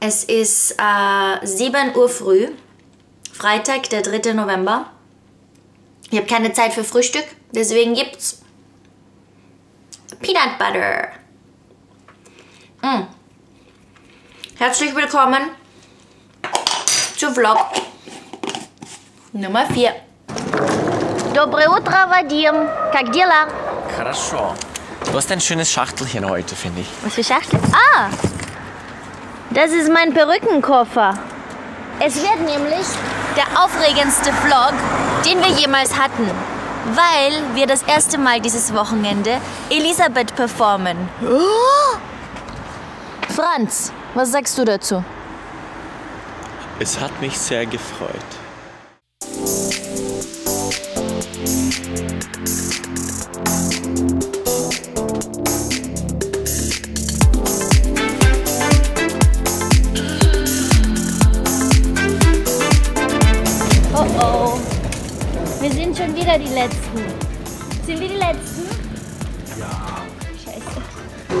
Es ist äh, 7 Uhr früh, Freitag, der 3. November. Ich habe keine Zeit für Frühstück, deswegen gibt's Peanut Butter. Mm. Herzlich willkommen zu Vlog Nummer 4. Доброе утро, Vadim. Как дела? Хорошо. Du hast ein schönes Schachtelchen heute, finde ich. Was für Schachtel? Ah! Das ist mein Perückenkoffer. Es wird nämlich der aufregendste Vlog, den wir jemals hatten. Weil wir das erste Mal dieses Wochenende Elisabeth performen. Franz, was sagst du dazu? Es hat mich sehr gefreut.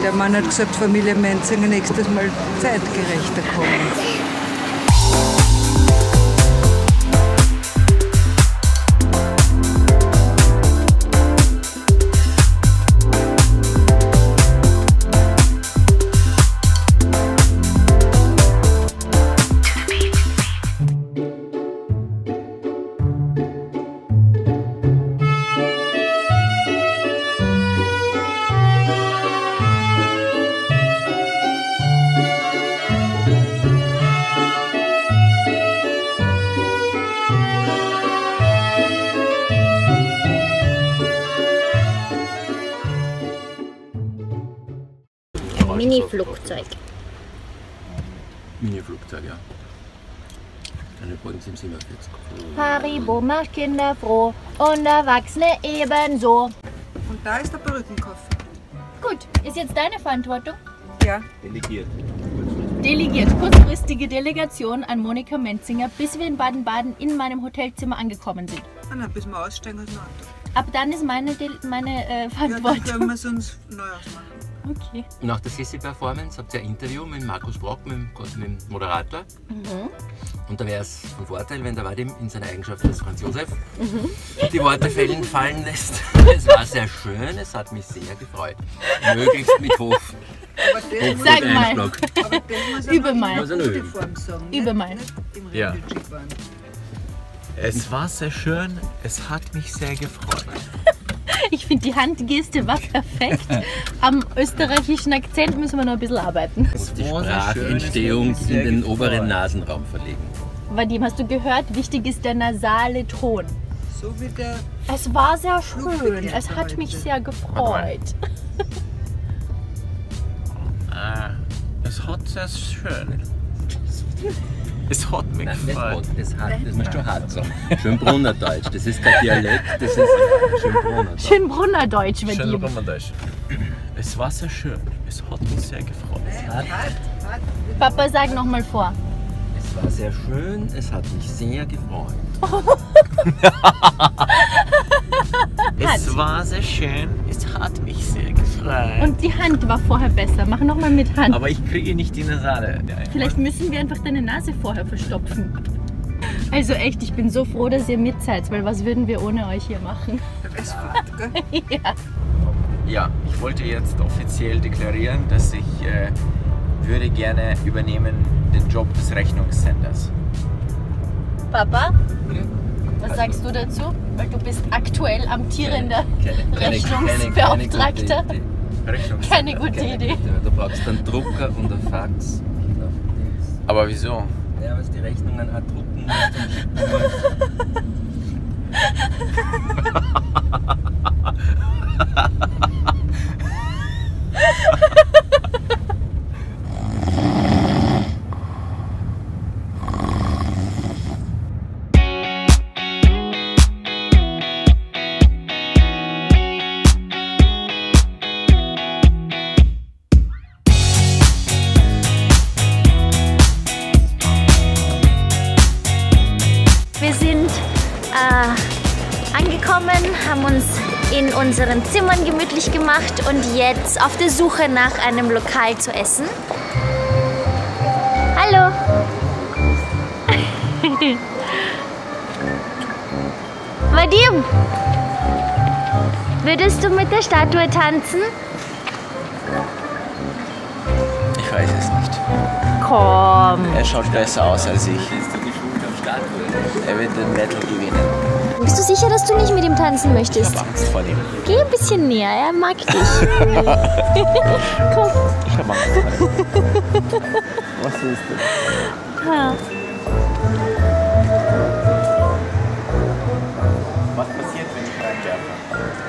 Der Mann hat gesagt, Familie Menzinger nächstes Mal zeitgerechter kommen. Mini-Flugzeug. Mini-Flugzeug, ja. Eine Boeing 747. Haribo macht Kinder froh und Erwachsene ebenso. Und da ist der Perückenkoffer. Gut, ist jetzt deine Verantwortung? Ja. Delegiert. Delegiert, kurzfristige Delegation an Monika Menzinger, bis wir in Baden-Baden in meinem Hotelzimmer angekommen sind. Und dann bis wir aussteigen aus dem Auto. Ab dann ist meine, Del meine äh, Ja, dann Verantwortung. können wir es uns neu ausmachen. Okay. Nach der Sissi-Performance habt ihr ein Interview mit Markus Brock, mit dem, mit dem Moderator. Und da wäre es von Vorteil, wenn der Vadim in seiner Eigenschaft als Franz Josef die Worte fällen, fallen lässt. Es war sehr schön, es hat mich sehr gefreut. Möglichst mit Hof. Aber das muss, Sag mal. Einschlag. aber das muss er Übe noch mal. Uniform sagen. Übe nicht- mal. Ja. Es war sehr schön, es hat mich sehr gefreut. Ich finde, die Handgeste war perfekt. Am österreichischen Akzent müssen wir noch ein bisschen arbeiten. Und die Sprachentstehung in den oberen Nasenraum verlegen. Vadim, hast du gehört? Wichtig ist der nasale Ton. So wie der Es war sehr schön. Es hat mich sehr gefreut. Ah, es hat sehr schön. Es hat mich Nein, nicht gefreut. hart, das, hat, das musst du hart sagen. Schönbrunner Deutsch, das ist kein Dialekt, das ist Schönbrunner Deutsch. Schönbrunner Deutsch. Es war sehr schön, es hat mich sehr gefreut. Hart. Papa, sag nochmal vor. Es war sehr schön, es hat mich sehr gefreut. Es war sehr schön, es hat mich sehr gefreut. Und die Hand war vorher besser. Mach nochmal mit Hand. Aber ich kriege nicht die Nasale. Vielleicht müssen wir einfach deine Nase vorher verstopfen. Also echt, ich bin so froh, dass ihr mit seid, weil was würden wir ohne euch hier machen? Ja. Ja, ich wollte jetzt offiziell deklarieren, dass ich äh, würde gerne übernehmen den Job des Rechnungssenders. Papa, was sagst du dazu? Weil du bist aktuell amtierender Rechnungsbeauftragter. Keine gute Idee. Du brauchst einen Drucker und einen Fax. Aber wieso? Ja, weil du die Rechnungen auch drucken musst und schicken musst. äh, angekommen, haben uns in unseren Zimmern gemütlich gemacht und jetzt auf der Suche nach einem Lokal zu essen. Hallo! Vadim, würdest du mit der Statue tanzen? Ich weiß es nicht. Komm. Er schaut besser aus als ich. Er wird den Battle gewinnen. Bist du sicher, dass du nicht mit ihm tanzen Ich möchtest? habe Angst vor dem. Geh ein bisschen näher, er mag dich. Komm. Ich habe Angst vor dem. Was ist das? Ja. Was passiert, wenn ich reinwerfe?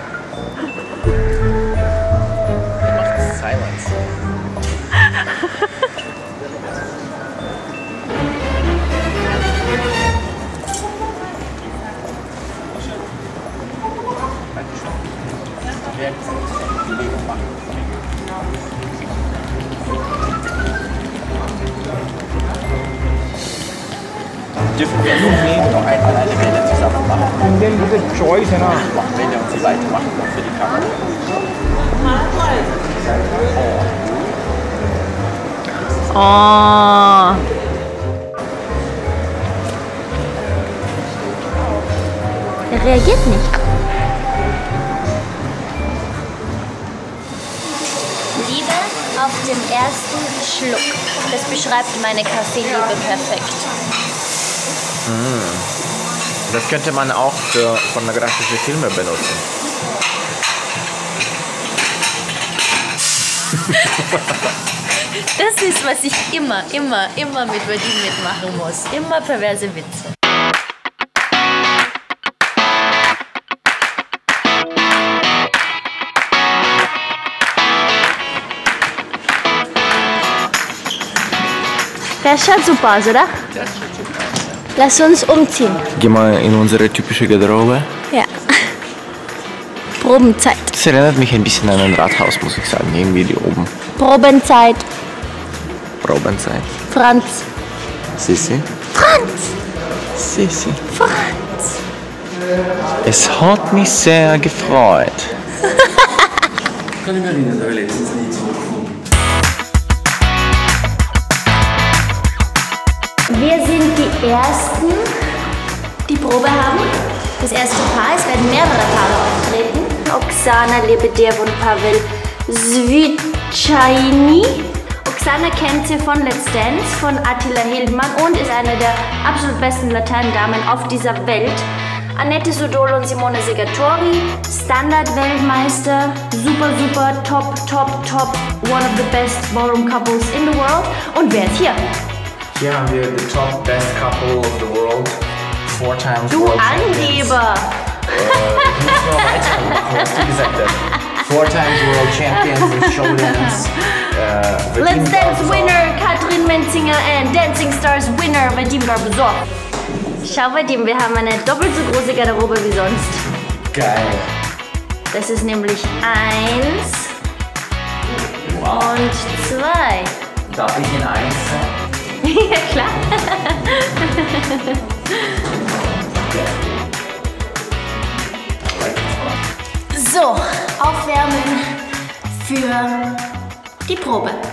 Oh. Er reagiert nicht. Liebe auf den ersten Schluck. Das beschreibt meine Kaffeeliebe perfekt. Das könnte man auch für pornografische Filme benutzen. Das ist, was ich immer, immer, immer mit Vadim mitmachen muss. Immer perverse Witze. Das schaut super aus, oder? Lass uns umziehen. Gehen wir in unsere typische Garderobe. Ja. Probenzeit. Das erinnert mich ein bisschen an ein Rathaus, muss ich sagen. Irgendwie die oben. Probenzeit. Probenzeit. Franz. Sissi? Franz! Sissi. Franz! Es hat mich sehr gefreut. Kann ich mich erinnern, da habe ich letztens nie so gefunden. Wir sind die Ersten, die Probe haben. Das erste Paar, es werden mehrere Paare auftreten. Oksana Lebedev und Pavel Svitchaini. Oksana kennt sie von Let's Dance, von Attila Hildmann und ist eine der absolut besten Laternendamen auf dieser Welt. Annette Sudol und Simone Segatori, Standard-Weltmeister, super, super, top, top, top, one of the best ballroom couples in the world. Und wer ist hier? Hier haben wir the top best couple of the world. Four times Du world champions. Angeber! Ich muss noch weitermachen, was du gesagt. Four times world champions in Showdance. Äh, Let's Dance. Winner Katrin Menzinger and Dancing Stars Winner Vadim Garbuzov. Schau Vadim, wir haben eine doppelt so große Garderobe wie sonst. Geil. Das ist nämlich eins und zwei. Darf ich in eins sein? ja klar. so, aufwärmen für die Probe.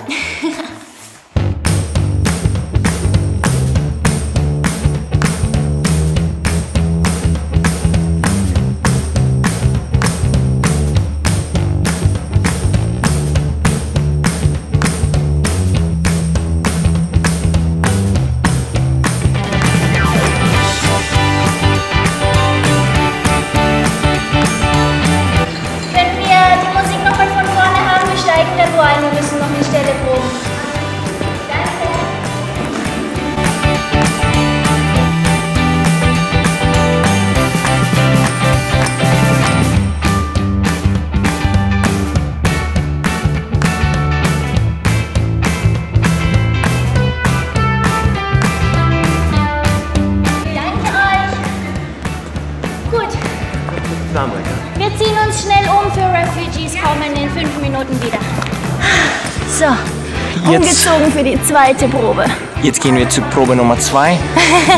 Umgezogen für die zweite Probe. Jetzt gehen wir zu Probe Nummer zwei.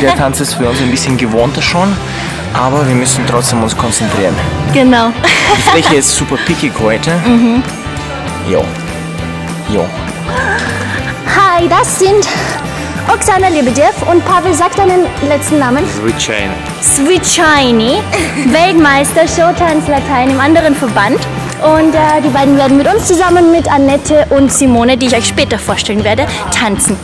Der Tanz ist für uns ein bisschen gewohnter schon, aber wir müssen trotzdem uns konzentrieren. Genau. Die Fläche ist super pickig heute. Jo. Jo. Hi, das sind Oksana Lebedev und Pavel, sag deinen letzten Namen. Switchain. Switchini, Weltmeister Showtanz Latein im anderen Verband. Und äh, die beiden werden mit uns zusammen mit Annette und Simone, die ich euch später vorstellen werde, tanzen.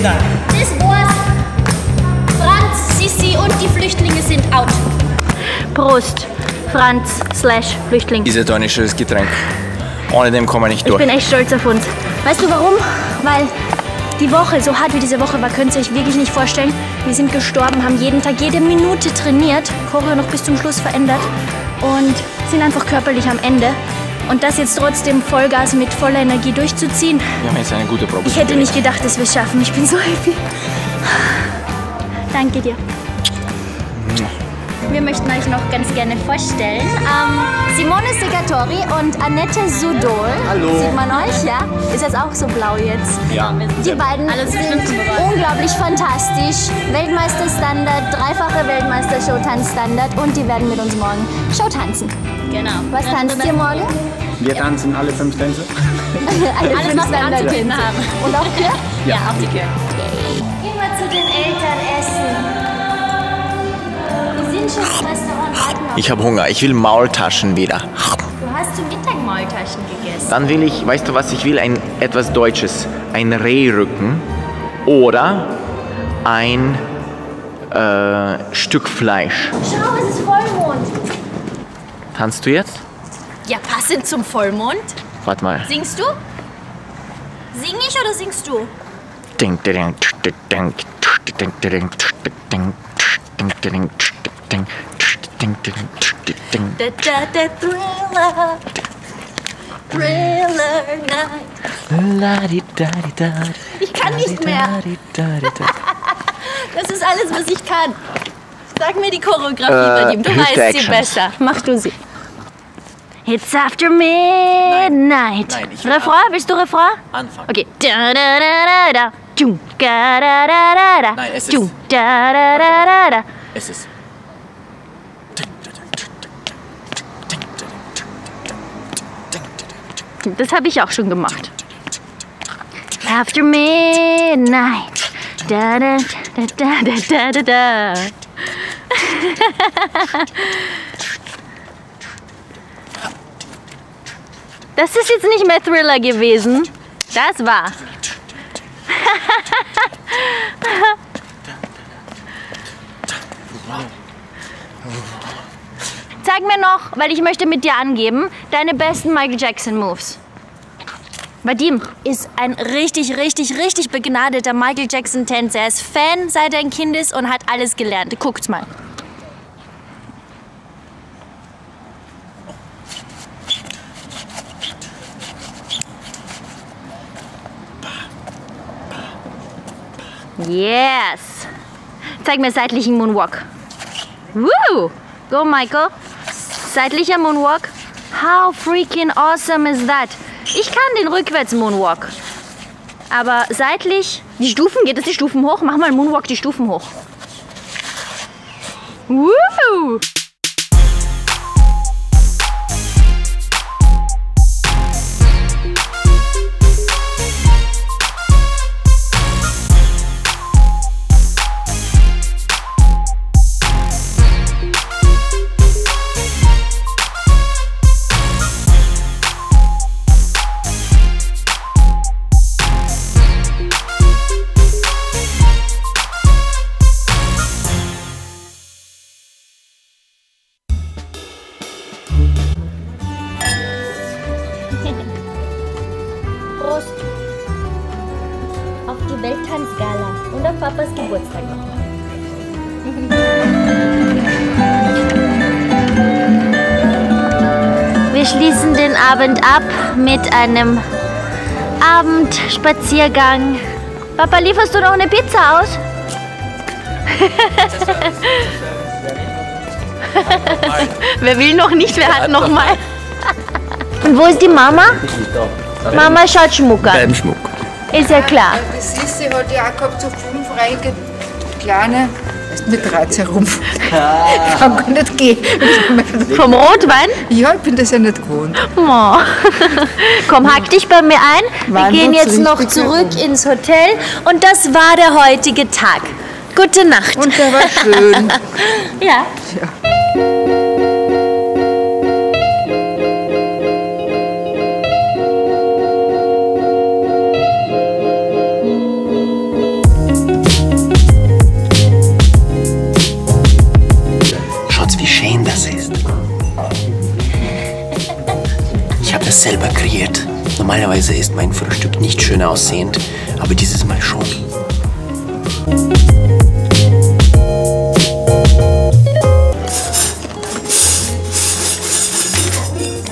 Vielen Dank. Das war's. Franz, Sissi und die Flüchtlinge sind out. Prost, Franz slash Flüchtling. Ist ja doch ein schönes Getränk. Ohne dem kommen wir nicht Ich durch. bin echt stolz auf uns. Weißt du warum? Weil die Woche, so hart wie diese Woche war, könnt ihr euch wirklich nicht vorstellen. Wir sind gestorben, haben jeden Tag, jede Minute trainiert, Choreo noch bis zum Schluss verändert und sind einfach körperlich am Ende. Und das jetzt trotzdem Vollgas mit voller Energie durchzuziehen, Wir haben jetzt eine gute Probe. ich hätte nicht gedacht, dass wir es schaffen. Ich bin so happy. Danke dir. Wir möchten euch noch ganz gerne vorstellen. Ähm, Simone Segatori und Annette Sudol. Hallo. Sieht man euch, ja? Ist jetzt auch so blau jetzt. Ja. Die beiden sind unglaublich fantastisch. Weltmeister Standard, dreifache Weltmeister Showtanz Standard und die werden mit uns morgen Showtanzen. Genau. Was tanzt ihr morgen? Wir tanzen alle fünf Tänze. Alle Alles, fünf was wir anzubieten Tänze. haben. Und auch Kür? Ja, auch die Kür. Gehen wir zu den Eltern essen. Die sind schon im Restaurant. warten Ich habe Hunger. Ich will Maultaschen wieder. Du hast zum Mittag Maultaschen gegessen. Dann will ich, weißt du was ich will? Ein etwas Deutsches. Ein Rehrücken oder ein äh, Stück Fleisch. Schau, es ist Vollmond. Tanzt du jetzt? Ja, passend zum Vollmond. Warte mal. Singst du? Sing ich oder singst du? Ding, ding, ding, ding, ding, ding, ding, ding, ding, ding, ding. Da, da, da, Thriller. Thriller Night. La-di-da-di-da. Ich kann nicht mehr. Das ist alles, was ich kann. Sag mir die Choreografie Äh, bei ihm. Du weißt sie besser. Mach du sie. It's after midnight. Nein, ich will Refrain? Willst du Refrain? Anfang. Okay. Da, da, da, da, da. Tschum, ga, da, da, da, da. Nein, es ist- Tschum, da, da, da, da, da. Es ist. Das habe ich auch schon gemacht. After midnight. Da, da, da, da, da, da, da, Das ist jetzt nicht mehr Thriller gewesen. Das war. Zeig mir noch, weil ich möchte mit dir angeben, deine besten Michael Jackson Moves. Vadim ist ein richtig, richtig, richtig begnadeter Michael Jackson Tänzer. Er ist Fan seit er ein Kind ist und hat alles gelernt. Guckt's mal. Yes. Zeig mir seitlichen Moonwalk. Woo! Go, Michael. Seitlicher Moonwalk. How freaking awesome is that? Ich kann den Rückwärts-Moonwalk. Aber seitlich, die Stufen, geht es die Stufen hoch? Mach mal Moonwalk die Stufen hoch. Woo! Abend ab mit einem Abendspaziergang. Papa, lieferst du noch eine Pizza aus? Wer will noch nicht, wer hat noch mal? Und wo ist die Mama? Mama schaut Schmuck an. Beim Schmuck. Ist ja klar. Sissi hat ja auch gehabt, so fünf reinge kleine, weißt mit 13 herum. Ich kann gar nicht gehen. Vom Rotwein? Ja, ich bin das ja nicht gewohnt. Oh. Komm, hack dich bei mir ein. Wir Wann gehen jetzt noch zurück ins Hotel. Und das war der heutige Tag. Gute Nacht. Und der war schön. ja. Schaut, Normalerweise ist mein Frühstück nicht schön aussehend, aber dieses Mal schon.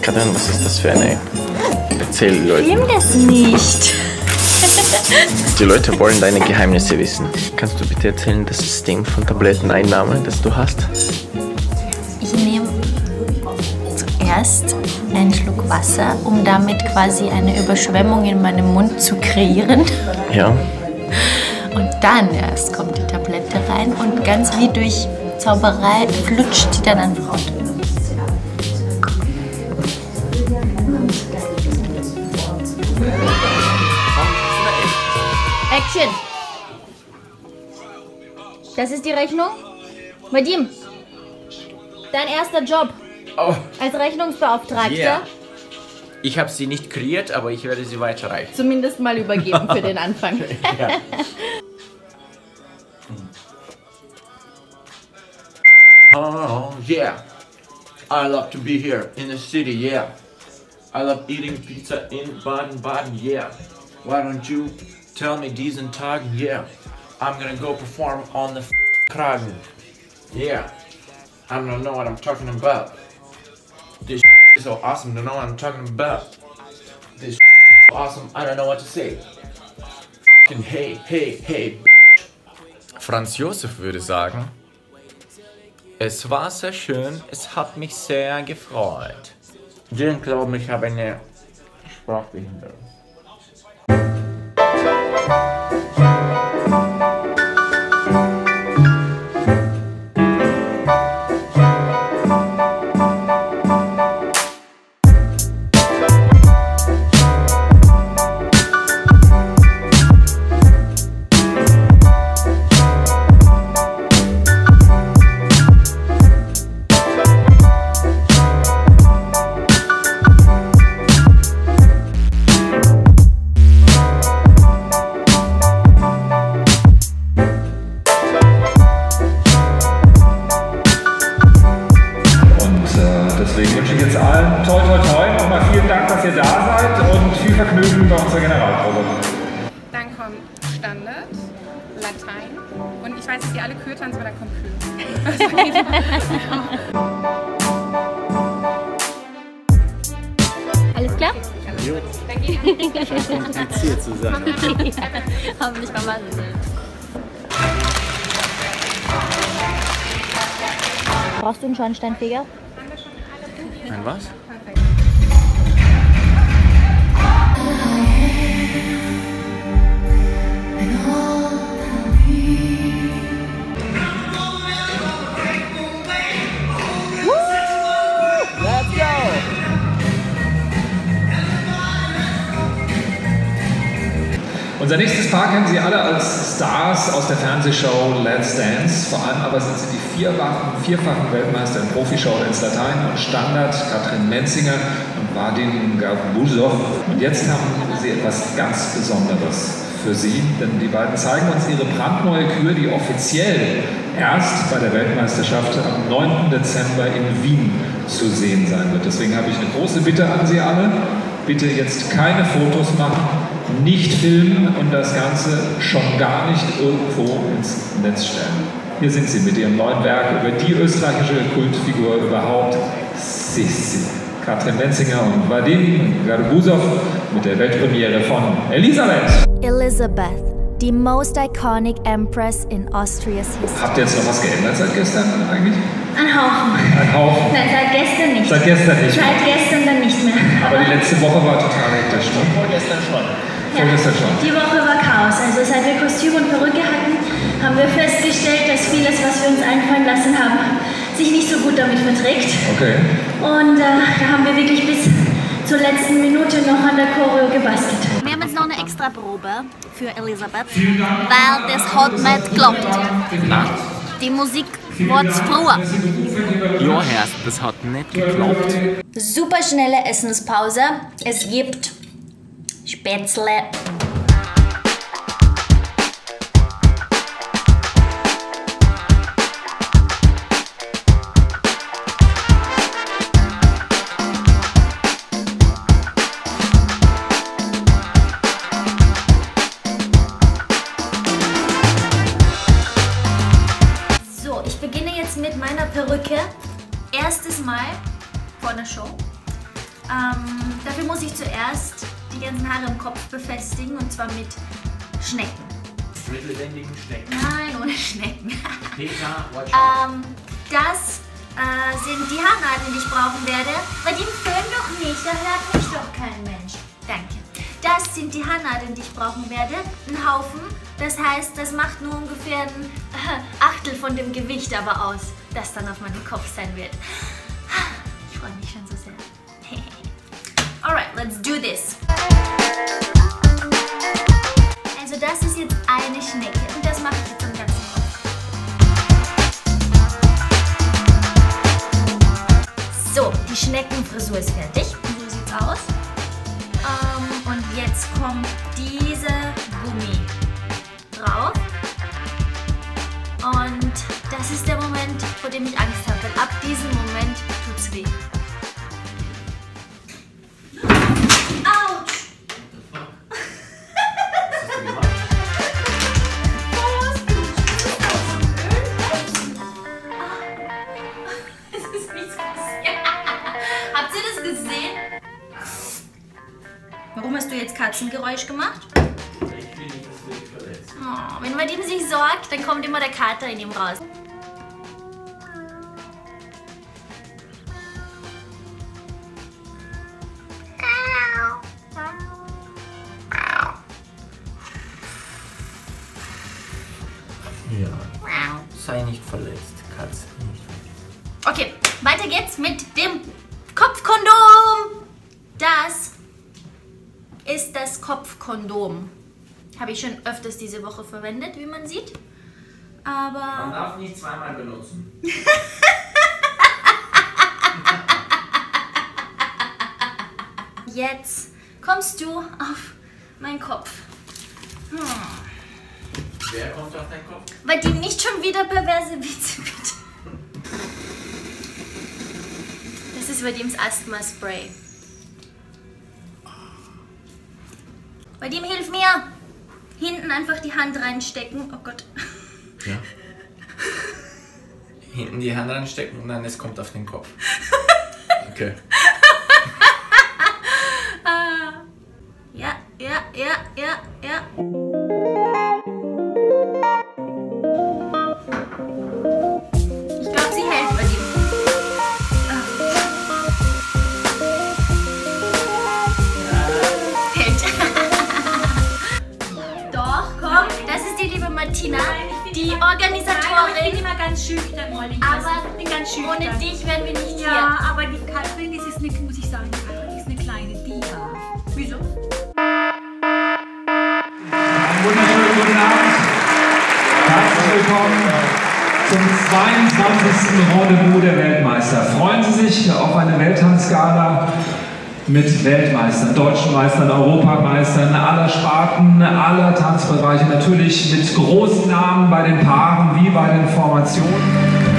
Katrin, was ist das für eine? Erzähl die Leute. Nimm das nicht. Die Leute wollen deine Geheimnisse wissen. Kannst du bitte erzählen das System von Tabletteneinnahme, das du hast? Ich nehme zuerst einen Schluck Wasser, um damit quasi eine Überschwemmung in meinem Mund zu kreieren. Ja. Und dann erst kommt die Tablette rein und ganz wie durch Zauberei flutscht die dann einfach runter. Action! Das ist die Rechnung? Vadim, dein erster Job Oh, als Rechnungsbeauftragter. Yeah. ich habe sie nicht kreiert, aber ich werde sie weiterreichen. Zumindest mal übergeben für den Anfang. Oh, yeah. I love to be here in the city, yeah. I love eating pizza in Baden-Baden, yeah. Why don't you tell me diesen Tagen, yeah. I'm gonna go perform on the Kragen. Yeah. I don't know what I'm talking about. Is so awesome to know what I'm talking about. This awesome, I don't know what to say. Hey, hey, hey. Franz Josef würde sagen, es war sehr schön, es hat mich sehr gefreut. Den glauben, ich habe eine Sprachbehinderung. Schornsteinfeger? Unser nächstes Paar kennen Sie alle als Stars aus der Fernsehshow Let's Dance. Vor allem aber sind sie die vierfachen, vierfachen Weltmeister in Profishow Dance Latein und Standard, Katrin Menzinger und Vadim Garbuzov. Und jetzt haben sie etwas ganz Besonderes für Sie, denn die beiden zeigen uns ihre brandneue Kür, die offiziell erst bei der Weltmeisterschaft am 9. Dezember in Wien zu sehen sein wird. Deswegen habe ich eine große Bitte an Sie alle. Bitte jetzt keine Fotos machen, nicht filmen und das Ganze schon gar nicht irgendwo ins Netz stellen. Hier sind sie mit ihrem neuen Werk über die österreichische Kultfigur überhaupt, Sissi. Katrin Menzinger und Vadim Garbuzov mit der Weltpremiere von Elisabeth. Elizabeth, the most iconic empress in Austria's history. Habt ihr jetzt noch was geändert seit gestern eigentlich? Ein Haufen. Ein Haufen. Nein, seit gestern nicht. Seit gestern nicht. Seit gestern dann nicht mehr. Aber die letzte Woche war total hektisch, ne? Vorgestern schon. Vorgestern schon. Die Woche war Chaos. Also seit wir Kostüm und Perücke hatten, haben wir festgestellt, dass vieles, was wir uns einfallen lassen haben, sich nicht so gut damit verträgt. Okay. Und äh, da haben wir wirklich bis zur letzten Minute noch an der Choreo gebastelt. Wir haben jetzt noch eine extra Probe für Elisabeth, weil das hat nicht geklappt. Die Musik war zu früh. Ja, Herr, das hat nicht geklappt. Super schnelle Essenspause. Es gibt Spätzle. So, ich beginne jetzt mit meiner Perücke. Erstes Mal vor der Show. Ähm, dafür muss ich zuerst die ganzen Haare im Kopf befestigen und zwar mit Schnecken. Mit lebendigen Schnecken. Nein, ohne Schnecken. Peter, watch out. ähm, das äh, sind die Haarnadeln, die ich brauchen werde. Bei dem Film doch nicht, da hört mich doch kein Mensch. Danke. Das sind die Haarnadeln, die ich brauchen werde. Ein Haufen. Das heißt, das macht nur ungefähr ein äh, Achtel von dem Gewicht aber aus, das dann auf meinem Kopf sein wird. Ich freue mich schon so sehr. Alright, let's do this. Also das ist jetzt eine Schnecke und das mache ich jetzt am ganzen Kopf. So, die Schneckenfrisur ist fertig. So sieht's aus. Ähm, und jetzt kommt diese Gummi drauf. Und das ist der Moment, vor dem ich Angst habe, weil ab diesem Moment tut's weh. Kommt immer der Kater in ihm raus. Ja. Sei nicht verletzt, Katze. Nicht verletzt. Okay, weiter geht's mit dem Kopfkondom. Das ist das Kopfkondom. Habe ich schon öfters diese Woche verwendet, wie man sieht. Man Aber darf nicht zweimal benutzen. jetzt kommst du auf meinen Kopf. Hm. Wer kommt auf deinen Kopf? Weil die nicht schon wieder perverse Witze, bitte. Das ist Vadims Asthma-Spray. Vadim, hilf mir! Hinten einfach die Hand reinstecken. Oh Gott. Ja. Hinten die Hand reinstecken und dann es kommt auf den Kopf. Okay. Ja, ja, ja, ja, ja. Schüchtern, Molly. Aber ich bin ganz schüchtern. Ohne dich wären wir nicht Ja, aber die Katrin, ist eine, muss ich sagen, die Katrin ist eine kleine Diva. Wieso? Einen wunderschönen guten Abend. Herzlich willkommen zum 22. Rendezvous der Weltmeister. Freuen Sie sich auf eine Welttanzgala mit Weltmeistern, deutschen Meistern, Europameistern aller Sparten, aller Tanzbereiche. Natürlich mit großen Namen bei den Paaren wie bei den Formationen.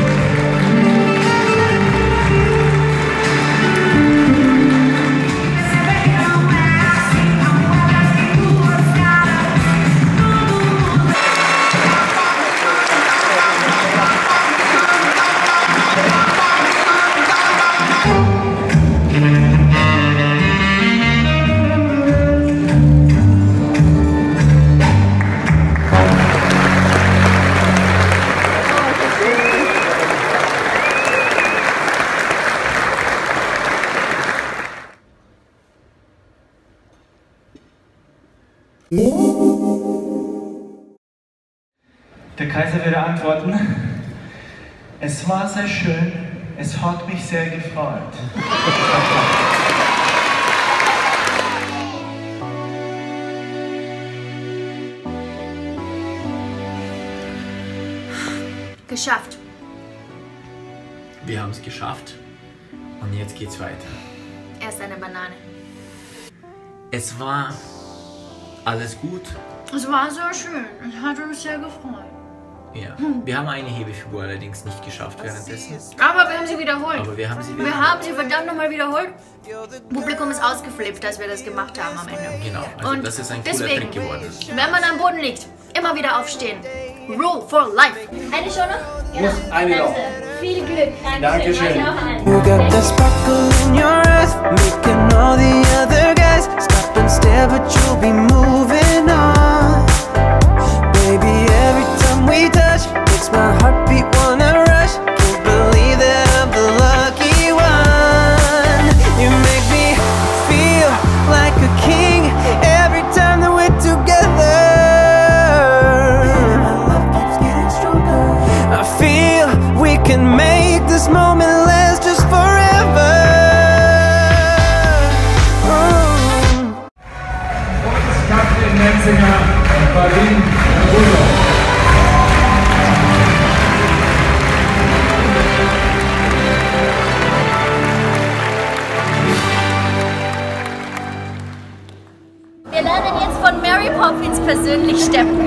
Sehr schön, es hat mich sehr gefreut. Geschafft. Wir haben es geschafft. Und jetzt geht's weiter. Erst eine Banane. Es war alles gut. Es war so schön. Es hat uns sehr gefreut. Ja. Wir haben eine Hebefigur allerdings nicht geschafft währenddessen. Aber wir haben sie wiederholt. Aber wir haben sie wieder. Wir haben sie verdammt nochmal wiederholt. Publikum ist ausgeflippt, dass wir das gemacht haben am Ende. Genau, also Und das ist ein cooler deswegen, Trick geworden. Wenn man am Boden liegt, immer wieder aufstehen. Rule for life. Eine schon noch? Muss eine noch. Viel Glück. Dankeschön. You step